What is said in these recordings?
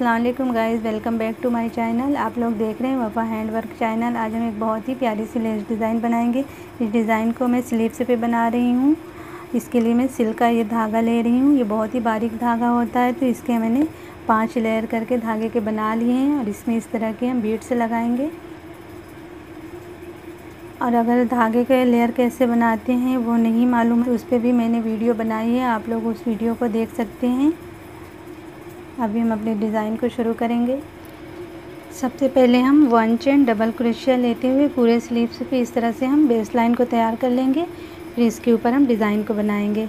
Aslam guys welcome back to my channel आप लोग देख रहे हैं वफ़ा हैंड वर्क चैनल आज हम एक बहुत ही प्यारी सी लेस डिज़ाइन बनाएँगे। इस डिज़ाइन को मैं स्लीव्स पे बना रही हूँ। इसके लिए मैं सिल्क का ये धागा ले रही हूँ। ये बहुत ही बारीक धागा होता है तो इसके मैंने पाँच लेयर करके धागे के बना लिए हैं और इसमें इस तरह के हम बीट से लगाएँगे। और अगर धागे के लेयर कैसे बनाते हैं, वो नहीं मालूम है। उस पर भी मैंने वीडियो बनाई है। आप लोग उस वीडियो को देख सकते हैं। अभी हम अपने डिज़ाइन को शुरू करेंगे। सबसे पहले हम वन चेन डबल क्रोशिया लेते हुए पूरे स्लीव्स पे इस तरह से हम बेस लाइन को तैयार कर लेंगे। फिर इसके ऊपर हम डिज़ाइन को बनाएँगे।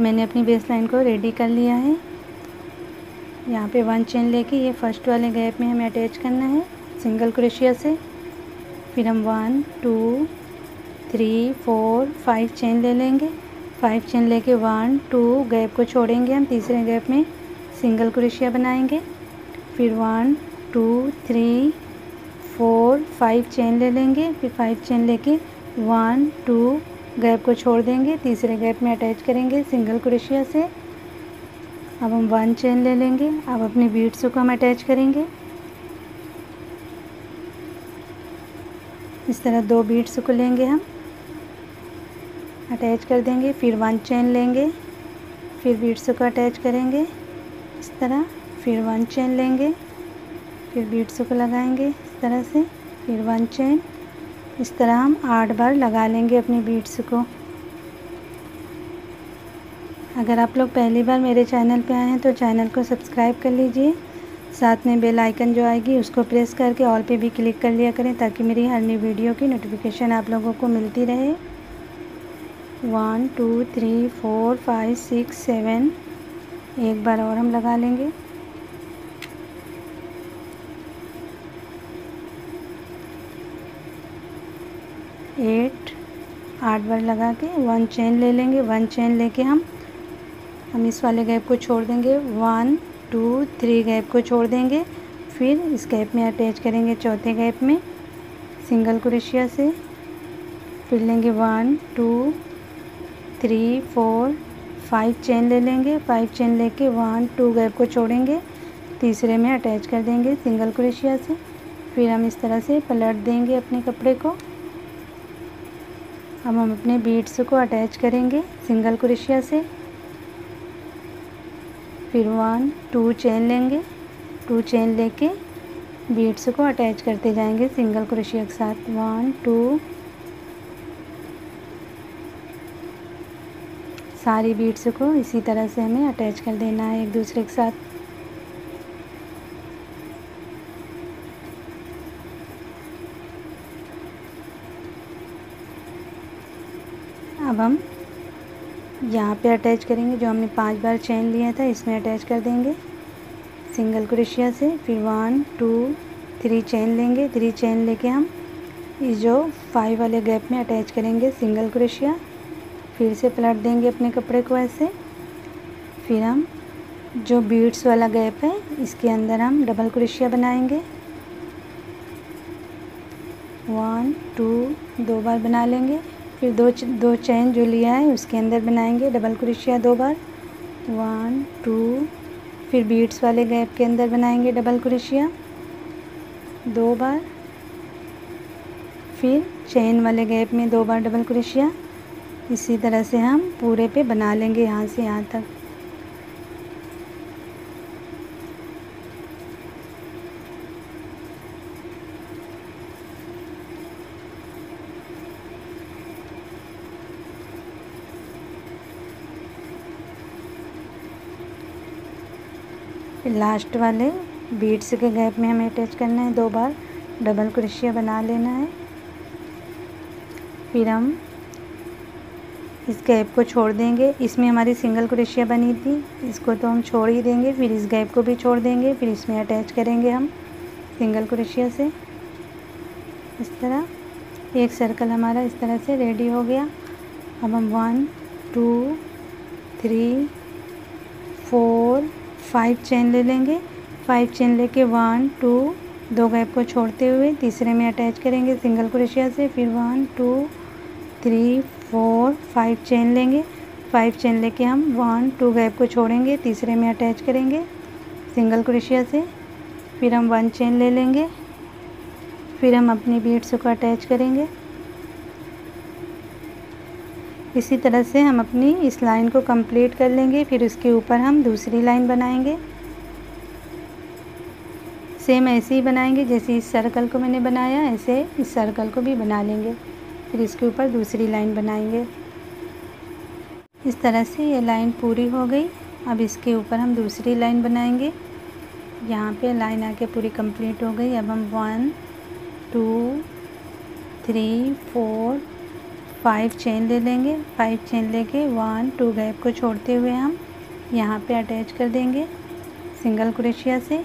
मैंने अपनी बेस लाइन को रेडी कर लिया है। यहाँ पे वन चेन लेके ये फ़र्स्ट वाले गैप में हमें अटैच करना है सिंगल क्रोशिया से। फिर हम one two three four five chain ले लेंगे। फाइव चेन लेके वन टू गैप को छोड़ेंगे हम तीसरे गैप में। सिंगल क्रोशिया बनाएँगे। फिर one two three four five chain ले लेंगे। फिर फाइव चेन लेके वन टू गैप को छोड़ देंगे। तीसरे गैप में अटैच करेंगे सिंगल क्रोशिया से। अब हम वन चेन ले लेंगे। अब अपने बीट्स को हम अटैच करेंगे। इस तरह दो बीट्स को लेंगे हम। अटैच कर देंगे। फिर वन चेन लेंगे। फिर बीट्स को अटैच करेंगे। इस तरह, फिर वन चेन लेंगे, फिर बीट्स को लगाएँगे इस तरह से, फिर वन चेन इस तरह हम आठ बार लगा लेंगे अपनी बीट्स को। अगर आप लोग पहली बार मेरे चैनल पे आए हैं तो चैनल को सब्सक्राइब कर लीजिए। साथ में बेल आइकन जो आएगी, उसको प्रेस करके ऑल पे भी क्लिक कर लिया करें, ताकि मेरी हर नई वीडियो की नोटिफिकेशन आप लोगों को मिलती रहे। One two three four five six seven एक बार और हम लगा लेंगे। एट, आठ बार लगा के वन चेन ले लेंगे। वन चेन लेके हम हम इस वाले गैप को छोड़ देंगे। वन, टू, थ्री गैप को छोड़ देंगे। फिर इस गैप में अटैच करेंगे चौथे गैप में सिंगल क्रोशिया से। फिर लेंगे one, two, three, four five chain ले लेंगे फाइव चेन लेके वन टू गैप को छोड़ेंगे, तीसरे में अटैच कर देंगे सिंगल क्रोशिया से, फिर हम इस तरह से पलट देंगे अपने कपड़े को। अब हम अपने बीट्स को अटैच करेंगे सिंगल क्रोशिया से। फिर वन टू चेन लेंगे टू चेन लेके बीट्स को अटैच करते जाएँगे सिंगल क्रोशिया के साथ। वन टू सारी बीट्स को इसी तरह से हमें अटैच कर देना है एक दूसरे के साथ। अब हम यहाँ पे अटैच करेंगे जो हमने पाँच बार चेन लिया था, इसमें अटैच कर देंगे। सिंगल क्रोशिया से फिर वन टू थ्री चेन लेंगे। थ्री चेन लेके हम इस जो फाइव वाले गैप में अटैच करेंगे सिंगल क्रोशिया फिर से पलट देंगे अपने कपड़े को ऐसे। फिर हम जो बीड्स वाला गैप है, इसके अंदर हम डबल क्रोशिया बनाएँगे। वन टू दो बार बना लेंगे। फिर दो दो चैन जो लिया है, उसके अंदर बनाएँगे डबल क्रोशिया दो बार। वन टू फिर बीड्स वाले गैप के अंदर बनाएँगे डबल क्रोशिया दो बार। फिर चैन वाले गैप में दो बार डबल क्रोशिया इसी तरह से हम पूरे पे बना लेंगे यहाँ से यहाँ तक। लास्ट वाले बीट्स के गैप में हमें अटैच करना है दो बार, डबल क्रोशिया बना लेना है। फिर हम इस गैप को छोड़ देंगे। इसमें हमारी सिंगल क्रोशिया बनी थी। इसको तो हम छोड़ ही देंगे। फिर इस गैप को भी छोड़ देंगे। फिर इसमें अटैच करेंगे हम सिंगल क्रोशिया से। इस तरह। एक सर्कल हमारा इस तरह से रेडी हो गया। अब हम one two three four five chain ले लेंगे। फाइव चेन लेके वन टू दो गैप को छोड़ते हुए तीसरे में अटैच करेंगे सिंगल क्रोशिया से। फिर one two three four five chain लेंगे। फाइव चेन लेके हम वन टू गैप को छोड़ेंगे, तीसरे में अटैच करेंगे सिंगल क्रोशिया से। फिर हम वन चेन ले लेंगे। फिर हम अपनी बीड्स को अटैच करेंगे। इसी तरह से हम अपनी इस लाइन को कंप्लीट कर लेंगे, फिर उसके ऊपर हम दूसरी लाइन बनाएँगे। सेम ऐसे ही बनाएँगे, जैसे इस सर्कल को मैंने बनाया, ऐसे इस सर्कल को भी बना लेंगे। फिर इसके ऊपर दूसरी लाइन बनाएँगे। इस तरह से ये लाइन पूरी हो गई। अब इसके ऊपर हम दूसरी लाइन बनाएँगे। यहाँ पे लाइन आके पूरी कंप्लीट हो गई। अब हम one, two, three, four, five chain ले लेंगे। फाइव चेन लेके वन, टू गैप को छोड़ते हुए हम यहाँ पे अटैच कर देंगे सिंगल क्रोशिया से।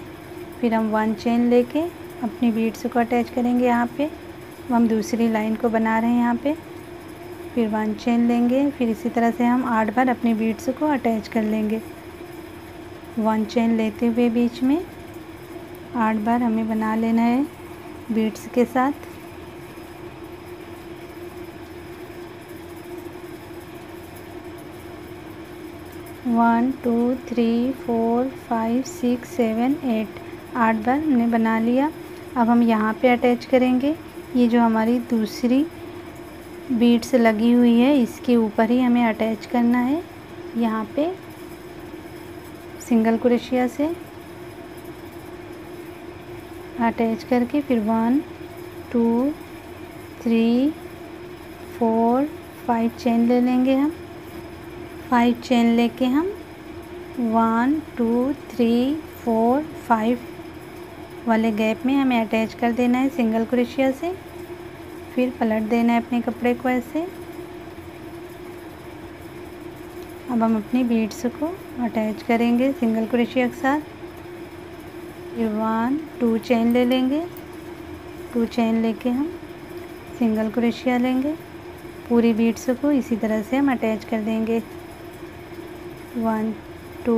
फिर हम वन चेन लेके अपनी बीट्स को अटैच करेंगे यहाँ पे। हम दूसरी लाइन को बना रहे हैं यहाँ पे। फिर वन चेन लेंगे, फिर इसी तरह से हम आठ बार अपने बीट्स को अटैच कर लेंगे। वन चेन लेते हुए बीच में आठ बार हमें बना लेना है बीट्स के साथ। One two three four five six seven eight आठ बार हमने बना लिया। अब हम यहाँ पे अटैच करेंगे। ये जो हमारी दूसरी बीट्स लगी हुई है, इसके ऊपर ही हमें अटैच करना है। यहाँ पे सिंगल क्रोशिया से अटैच करके फिर one two three four five chain ले लेंगे हम। फाइव चेन लेके हम one two three four five वाले गैप में हमें अटैच कर देना है सिंगल क्रोशिया से। फिर पलट देना है अपने कपड़े को ऐसे। अब हम अपनी बीड्स को अटैच करेंगे सिंगल क्रोशिया के साथ फिर वन टू चेन ले लेंगे। टू चेन लेके हम सिंगल क्रोशिया लेंगे। पूरी बीड्स को इसी तरह से हम अटैच कर देंगे। वन टू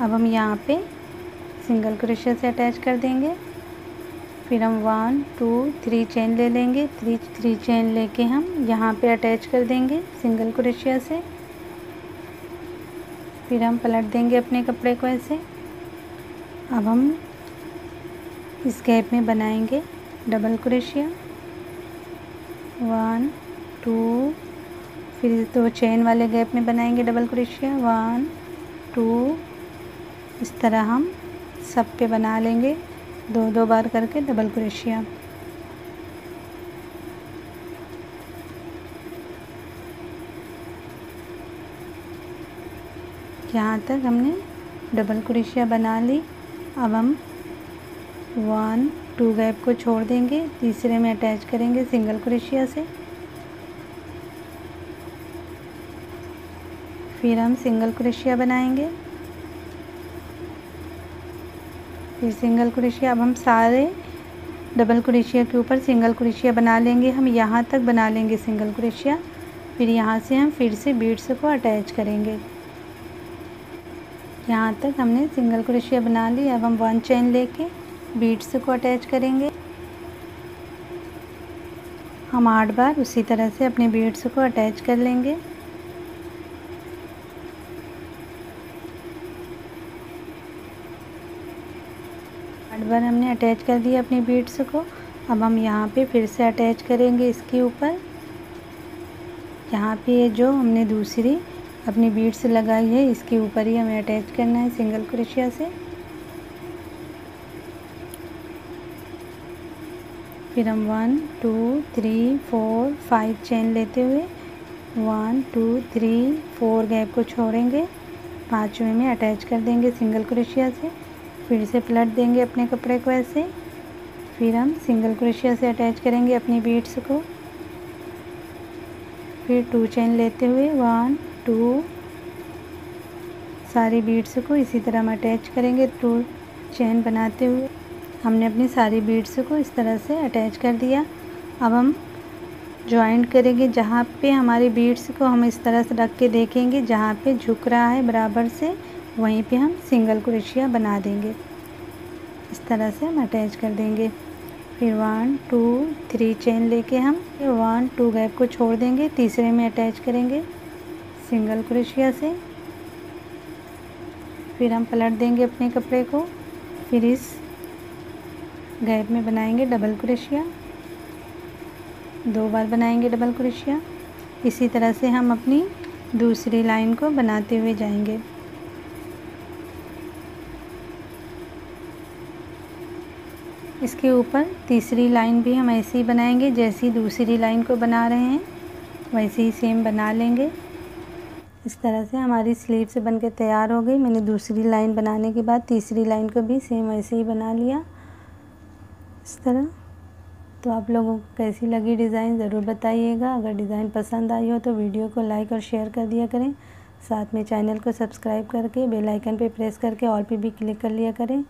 अब हम यहाँ पे सिंगल क्रोशिया से अटैच कर देंगे। फिर हम वन टू थ्री चेन ले लेंगे। थ्री थ्री चेन लेके हम यहाँ पे अटैच कर देंगे सिंगल क्रोशिया से। फिर हम पलट देंगे अपने कपड़े को ऐसे। अब हम इस गैप में बनाएँगे डबल क्रोशिया वन टू फिर दो तो चेन वाले गैप में बनाएँगे डबल क्रोशिया वन टू इस तरह हम सब पे बना लेंगे। दो दो बार करके डबल क्रोशिया यहाँ तक हमने डबल क्रोशिया बना ली। अब हम वन टू गैप को छोड़ देंगे। तीसरे में अटैच करेंगे सिंगल क्रोशिया से। फिर हम सिंगल क्रोशिया बनाएँगे। फिर सिंगल क्रोशिया अब हम सारे डबल क्रोशिया के ऊपर सिंगल क्रोशिया बना लेंगे। हम यहाँ तक बना लेंगे सिंगल क्रोशिया फिर यहाँ से हम फिर से बीड्स को अटैच करेंगे। यहाँ तक हमने सिंगल क्रोशिया बना ली। अब हम वन चेन लेके बीड्स को अटैच करेंगे। हम आठ बार उसी तरह से अपने बीड्स को अटैच कर लेंगे। बार हमने अटैच कर दिया अपनी बीड्स को। अब हम यहाँ पे फिर से अटैच करेंगे इसके ऊपर। यहाँ पे ये जो हमने दूसरी अपनी बीड्स लगाई है, इसके ऊपर ही हमें अटैच करना है सिंगल क्रोशिया से। फिर हम one two three four five chain लेते हुए one two three four gap को छोड़ेंगे। पाँचवें में अटैच कर देंगे सिंगल क्रोशिया से। फिर से पलट देंगे अपने कपड़े को ऐसे। फिर हम सिंगल क्रोशिया से अटैच करेंगे अपनी बीट्स को। फिर टू चेन लेते हुए वन, टू, सारी बीट्स को इसी तरह हम अटैच करेंगे टू चेन बनाते हुए। हमने अपनी सारी बीट्स को इस तरह से अटैच कर दिया। अब हम ज्वाइंट करेंगे जहाँ पे हमारी बीट्स को हम इस तरह से रख के देखेंगे जहाँ पे झुक रहा है बराबर से। वहीं पे हम सिंगल क्रोशिया बना देंगे। इस तरह से हम अटैच कर देंगे। फिर वन टू थ्री चेन लेके हम वन टू गैप को छोड़ देंगे। तीसरे में अटैच करेंगे सिंगल क्रोशिया से। फिर हम पलट देंगे अपने कपड़े को। फिर इस गैप में बनाएँगे डबल क्रोशिया दो बार बनाएँगे डबल क्रोशिया इसी तरह से हम अपनी दूसरी लाइन को बनाते हुए जाएँगे। इसके ऊपर तीसरी लाइन भी हम ऐसे ही बनाएँगे, जैसी दूसरी लाइन को बना रहे हैं, वैसे ही सेम बना लेंगे। इस तरह से हमारी स्लीव से बनकर तैयार हो गई। मैंने दूसरी लाइन बनाने के बाद तीसरी लाइन को भी सेम वैसे ही बना लिया। इस तरह। तो आप लोगों को कैसी लगी डिज़ाइन ज़रूर बताइएगा। अगर डिज़ाइन पसंद आई हो तो वीडियो को लाइक और शेयर कर दिया करें। साथ में चैनल को सब्सक्राइब करके बेल आइकन प्रेस करके ऑल पे भी क्लिक कर लिया करें।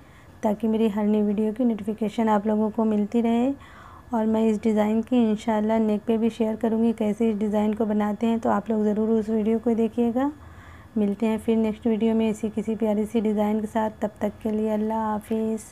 ताकि मेरी हर नई वीडियो की नोटिफिकेशन आप लोगों को मिलती रहे। और मैं इस डिज़ाइन की इंशाल्लाह नेक पे भी शेयर करूँगी कैसे इस डिज़ाइन को बनाते हैं तो आप लोग ज़रूर उस वीडियो को देखिएगा। मिलते हैं फिर नेक्स्ट वीडियो में इसी किसी प्यारी सी डिज़ाइन के साथ। तब तक के लिए अल्लाह हाफिज़।